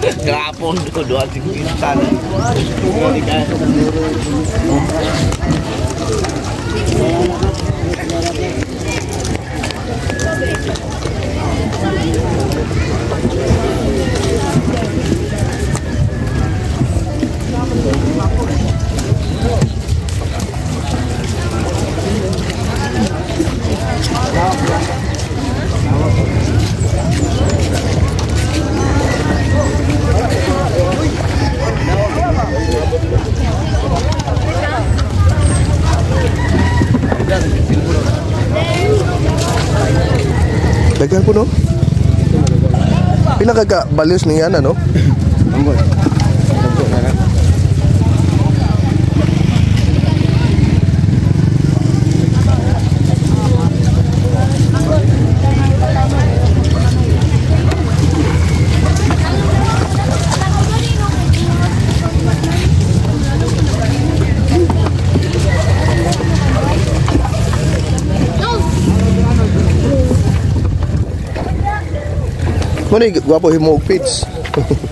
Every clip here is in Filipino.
Kerapon tuh dua tingkitan. Daghan puno? Pila ka ka values niya ano? Ambot. Muna gwapo himo og pits.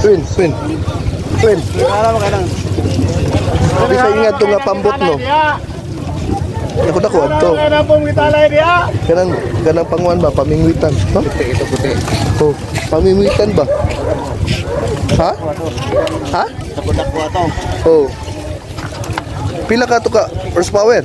Twin, twin. Twin. Alam ka nang. Di sa ingat to nga pambot no. Ako dako adto. Kaya na pong gitalay dia. Kanang kanang panguan ba pamingwitan, no? Ito puti. Oh, pamingwitan ba? Ha? Ha? Takot ako ato. Oh. Pila ka to ka horsepower?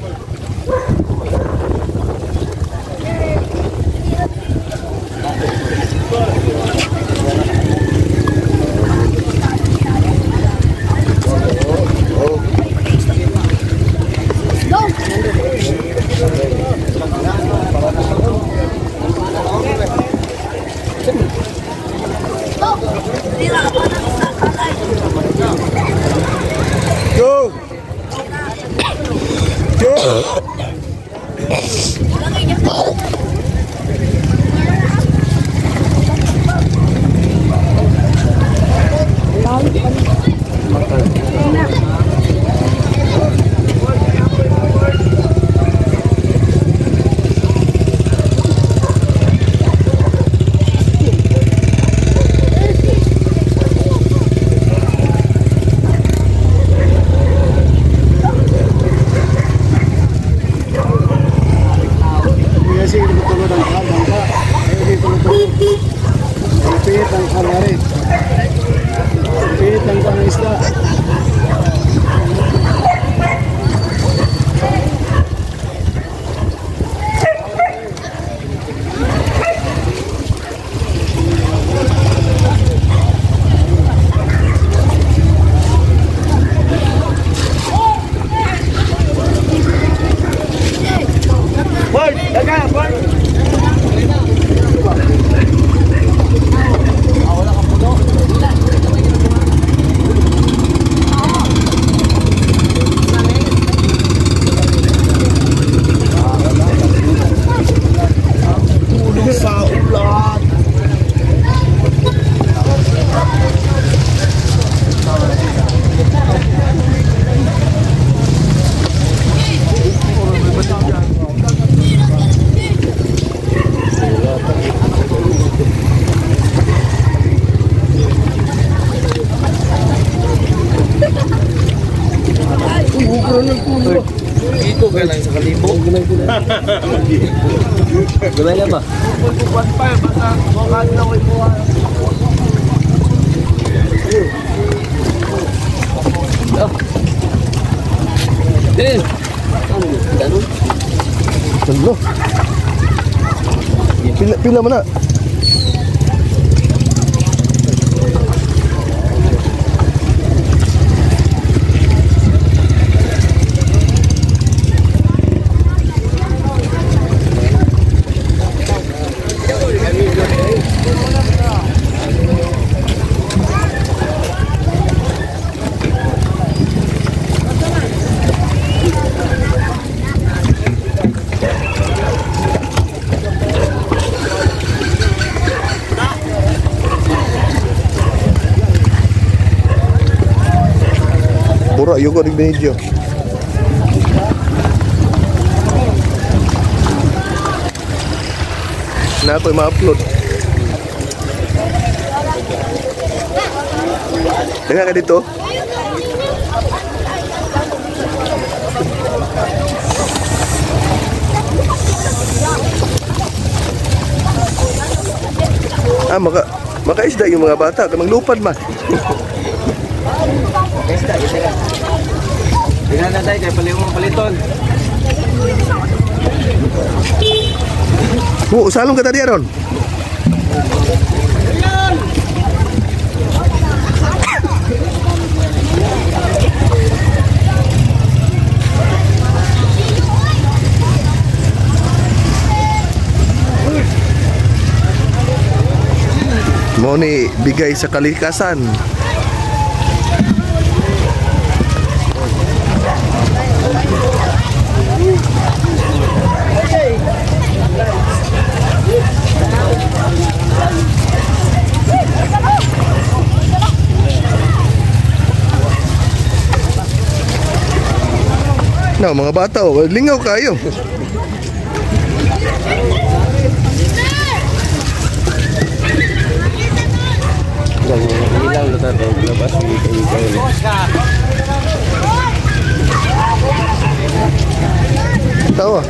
Lang sa kalibo. Gamay na ba? Din. Ano? Ano? Pila, pila mo na. Bura, yung ko rin medyo. Na ako ma-upload. Tengah ka dito. Ah, maka makaisda yung mga bata, kamang lupad man. Besta, isa ka. Tingnan na tayo kay palimong paliton. Oh, salong ka tadi Aaron. Mo ni bigay sa kalikasan. No, mga bata, oh, lingaw kayo. Na ni kayo. Tawa.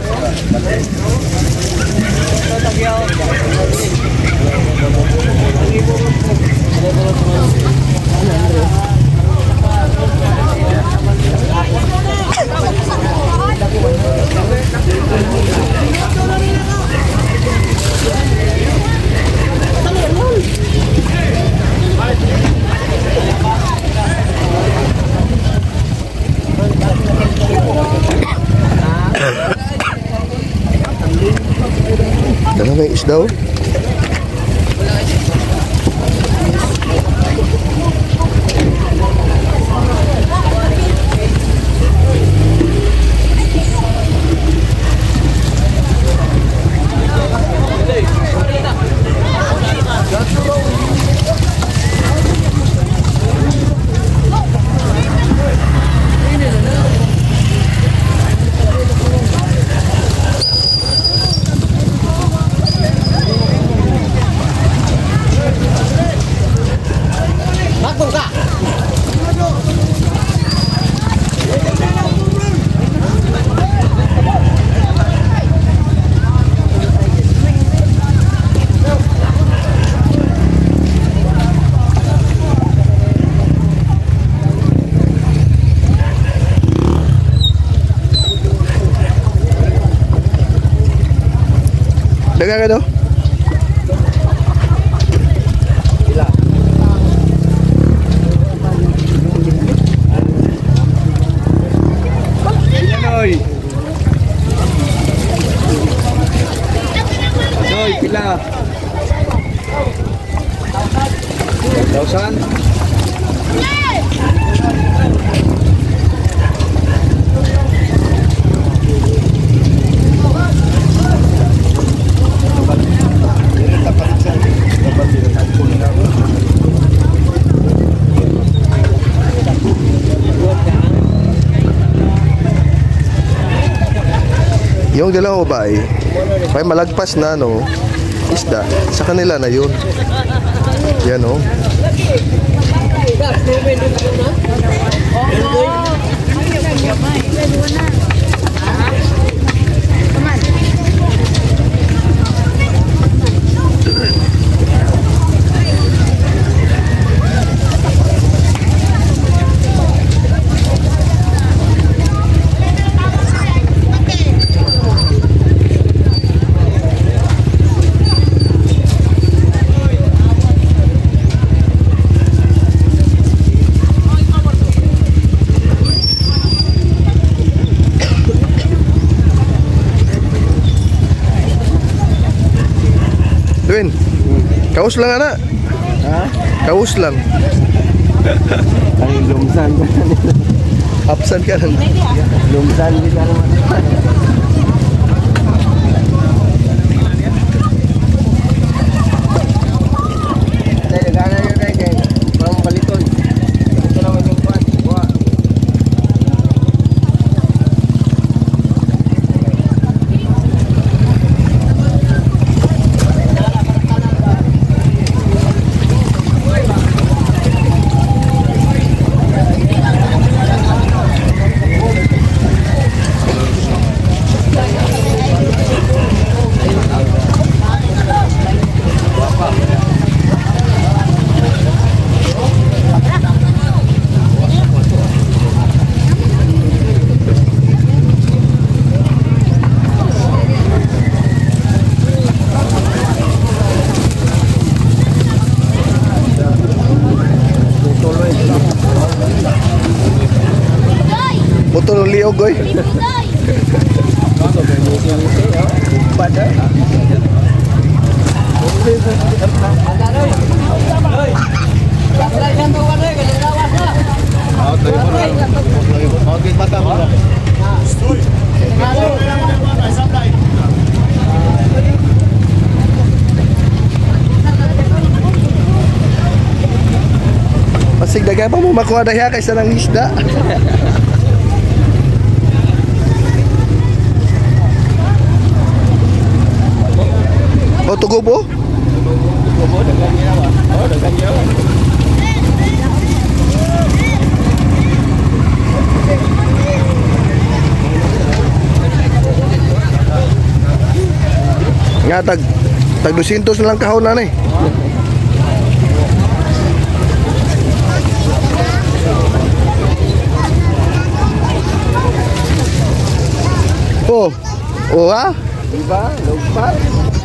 Dekat ke tu? Rồi. Rồi, pila. Đậu xanh. Đậu xanh. Yung dalawa ba ay may malagpas na no isda sa kanila na yun. Yan oh. Kaus lang ana. Ha? Kaus lang. Ay, lumsan. Absent ka lang. lumsan kita naman. Motor ng liog oy. Okay, bata mo na. Pasig daga pa mo makuha dahiya kaysa ng isda. Oh, Togobo? Togobo Nga tag tag 200 na lang kahon na ni. Oh. Oh ah. Diba? Lupa.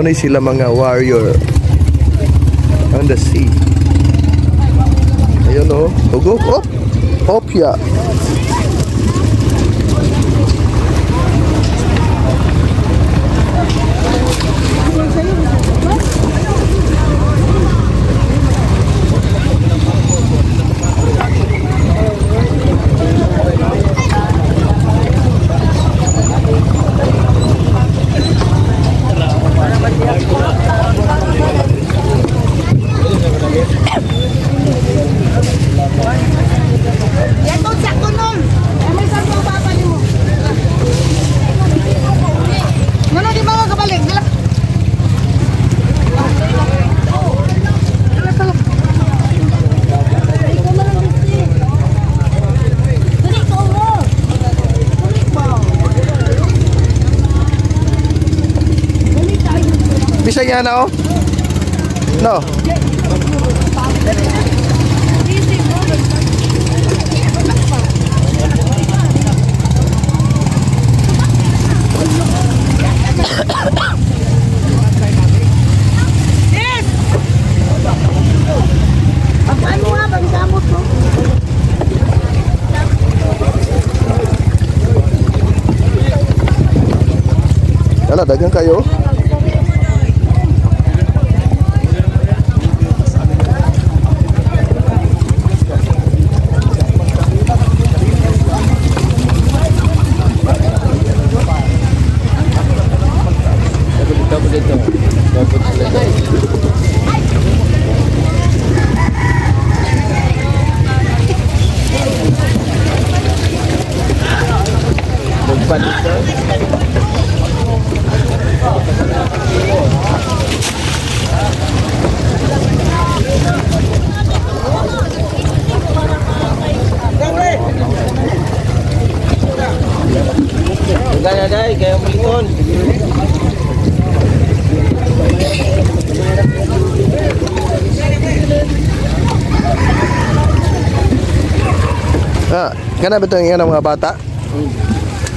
Ni sila mga warrior on the sea. Ayun oh. Tugo. Op. Opya. Yan po, sakto nun. Ay, may sakto ang papa ni mo. Ano, di ba magkabalik? Dala. Dala, dala. Ikaw na lang, Dixie. Dali, ikaw mo. Dali ba? Dali tayo. Bisa nga na oh. No. Easy, bro. Yes! Pagkaan mo nga, pagkamot mo. Wala, dagang kayo. Kana ba nga mga bata?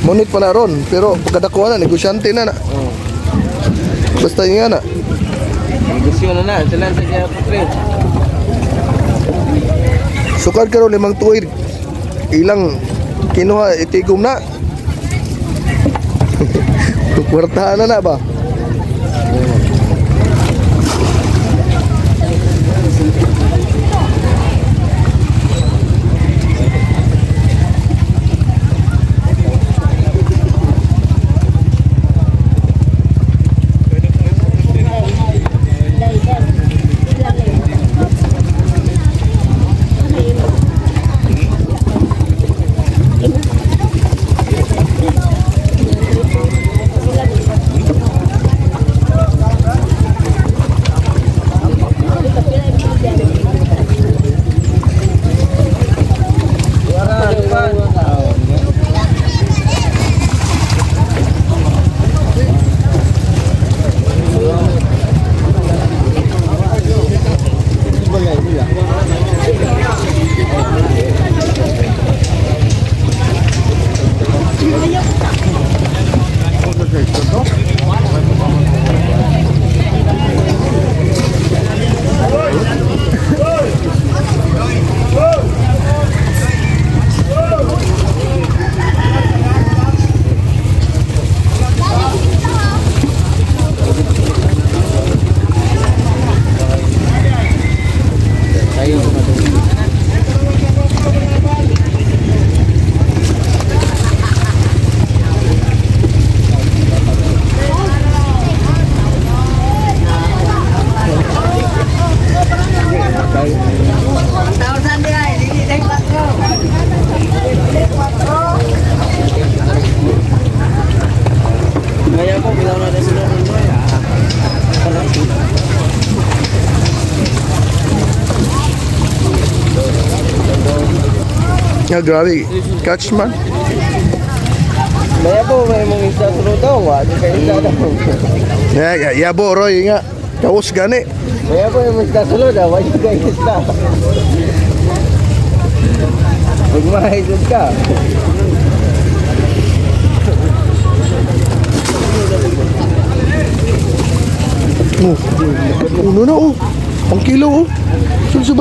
Munit pa na ron, pero pagkadakuha na, negosyante na na. Basta nga na. Gusto na na, sila sa kaya pre. Sukad ka ron limang tuig. Ilang kinuha, itigom na. Kwartahan na na ba? gari. Catchman. Mayabo may mong isda tulo daw, wa di kay isda ya, daw. Ya, ya bo, roy nga. Kaus gani. Mayabo may mong isda tulo daw, wa di kay isda. Magmahidod ka. Oh, uno na oh. Pang kilo oh. oh. Sul sa.